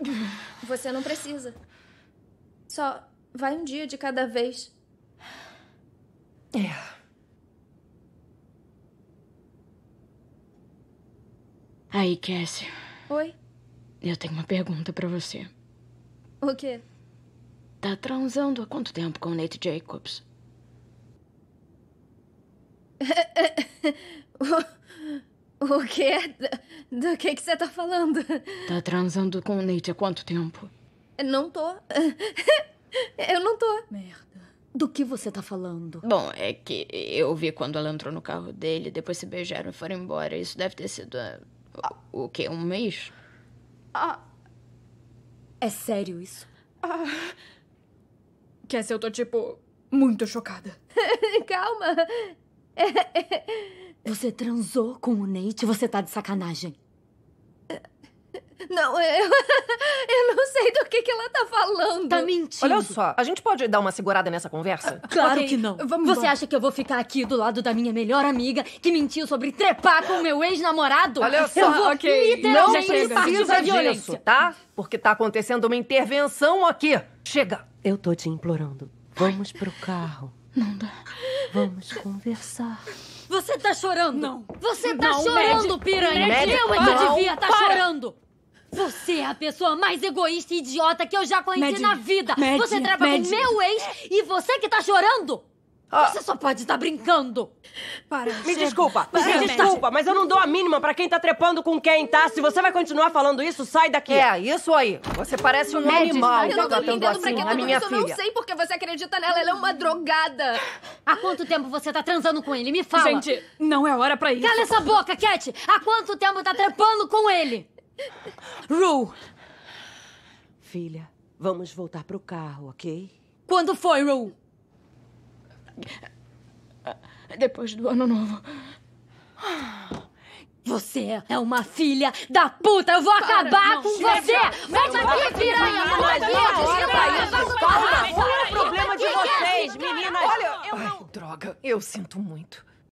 Você não precisa. Só vai um dia de cada vez. É. Aí, Cassie, Oi? eu tenho uma pergunta pra você. O quê? Tá transando há quanto tempo com o Nate Jacobs? O, quê? Do, do que que você tá falando? Tá transando com o Nate há quanto tempo? Não tô. Eu não tô. Merda. Do que você tá falando? Bom, é que eu vi quando ela entrou no carro dele, depois se beijaram e foram embora. Isso deve ter sido. ah, o, o quê? Um mês? É sério isso? Cassie, eu tô, tipo, muito chocada. Calma. Você transou com o Nate? Você tá de sacanagem. Não, eu, eu não sei do que que ela tá falando. Tá mentindo. Olha só, a gente pode dar uma segurada nessa conversa? Claro Ok, que não. vamos Você embora. acha que eu vou ficar aqui do lado da minha melhor amiga que mentiu sobre trepar com meu ex-namorado? Olha só, eu vou ok, Não literalmente partir pra precisa disso, violência. tá? Porque tá acontecendo uma intervenção aqui. Chega. Eu tô te implorando. Vamos pro carro. Não dá. Vamos conversar. Você tá chorando? Não. Você tá Não, chorando, piranha. Eu é que não. devia estar chorando. Você é a pessoa mais egoísta e idiota que eu já conheci na vida. Você trepa Mad. com meu ex e você que tá chorando? Ah. Você só pode estar brincando. Para. Me chega. desculpa, Para, me desculpa, mas eu não dou a mínima pra quem tá trepando com quem, tá? Se você vai continuar falando isso, sai daqui. É, isso aí. Você parece um animal eu não tô tratando entendendo pra assim que a minha isso. Eu não filha. sei porque você acredita nela. Ela é uma drogada. Há quanto tempo você tá transando com ele? Me fala. Gente, não é hora pra isso. Cala essa boca, Cat! Há quanto tempo tá trepando com ele? Ru, Filha, vamos voltar pro carro, ok? Quando foi, Ru? Depois do ano novo. Você é uma filha da puta! Eu vou acabar não, com você! Volta aqui, piranha! Vai, vai, vai, vai, qual é vai, o problema de vai, vai, vocês, vai, meninas? vai, Olha, eu não... Droga, eu sinto muito.